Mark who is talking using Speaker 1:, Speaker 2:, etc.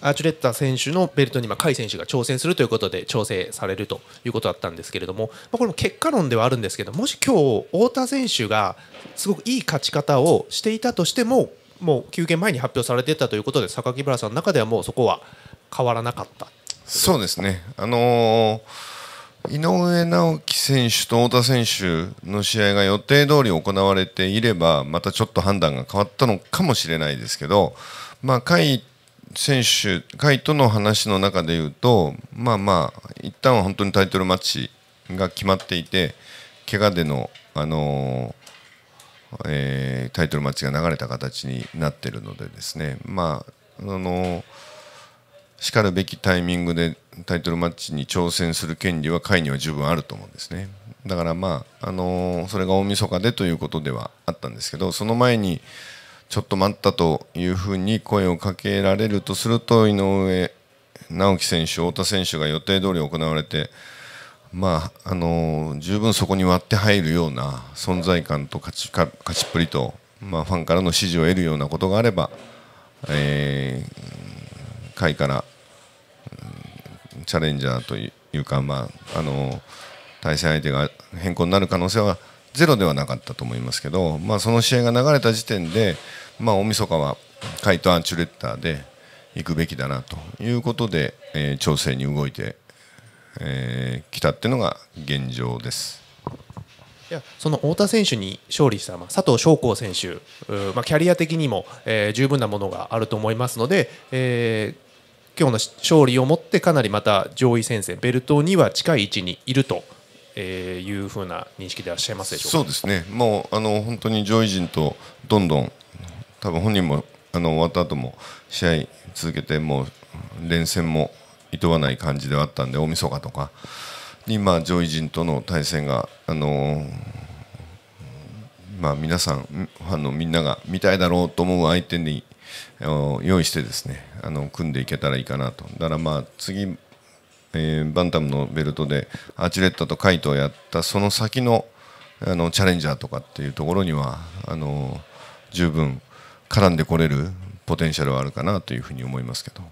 Speaker 1: アーチュレッタ選手のベルトに今甲斐選手が挑戦するということで調整されるということだったんですけれども、まあ、これも結果論ではあるんですけどもし今日太田選手がすごくいい勝ち方をしていたとしてももう休憩前に発表されていたということで榊原さんの中ではもうそこは変わらなかった。
Speaker 2: そうですね、あのー、井上直樹選手と太田選手の試合が予定通り行われていればまたちょっと判断が変わったのかもしれないですけど、まあ、甲斐選手、甲斐との話の中で言うと、まあまあ、一旦は本当にタイトルマッチが決まっていて、怪我での、あのー、えー、タイトルマッチが流れた形になっているのでですね、まあ、あのー、しかるべきタイミングでタイトルマッチに挑戦する権利は甲斐には十分あると思うんですね。だからまあ、あのー、それが大晦日でということではあったんですけど、その前に、ちょっと待ったというふうに声をかけられるとすると井上直樹選手、太田選手が予定通り行われて、まああの十分そこに割って入るような存在感と勝ち勝ちっぷりと、まあ、ファンからの支持を得るようなことがあれば、えー、下位から、チャレンジャーというか、まああの対戦相手が変更になる可能性はゼロではなかったと思いますけど、まあ、その試合が流れた時点で、まあ、大晦日はカイト・アンチュレッターで行くべきだなということで、えー、調整に動いてき、えー、たっていうのが現状です。
Speaker 1: いやその太田選手に勝利した、まあ、佐藤翔光選手、まあ、キャリア的にも、えー、十分なものがあると思いますので、えー、今日の勝利をもってかなりまた上位戦線ベルトには近い位置にいると、えー、いうふうな認識でいらっしゃいますでしょうか？
Speaker 2: そうですね。もうあの本当に上位陣とどんどん多分本人もあの終わった後も試合続けてもう連戦もいとわない感じではあったんで大晦日とかにまあ上位陣との対戦があのまあ皆さんファンのみんなが見たいだろうと思う相手に用意してですねあの組んでいけたらいいかなと。だからまあ次、えー、バンタムのベルトでアーチレッタとカイトをやったその先のあのチャレンジャーとかっていうところにはあの十分絡んでこれるポテンシャルはあるかなというふうに思いますけど。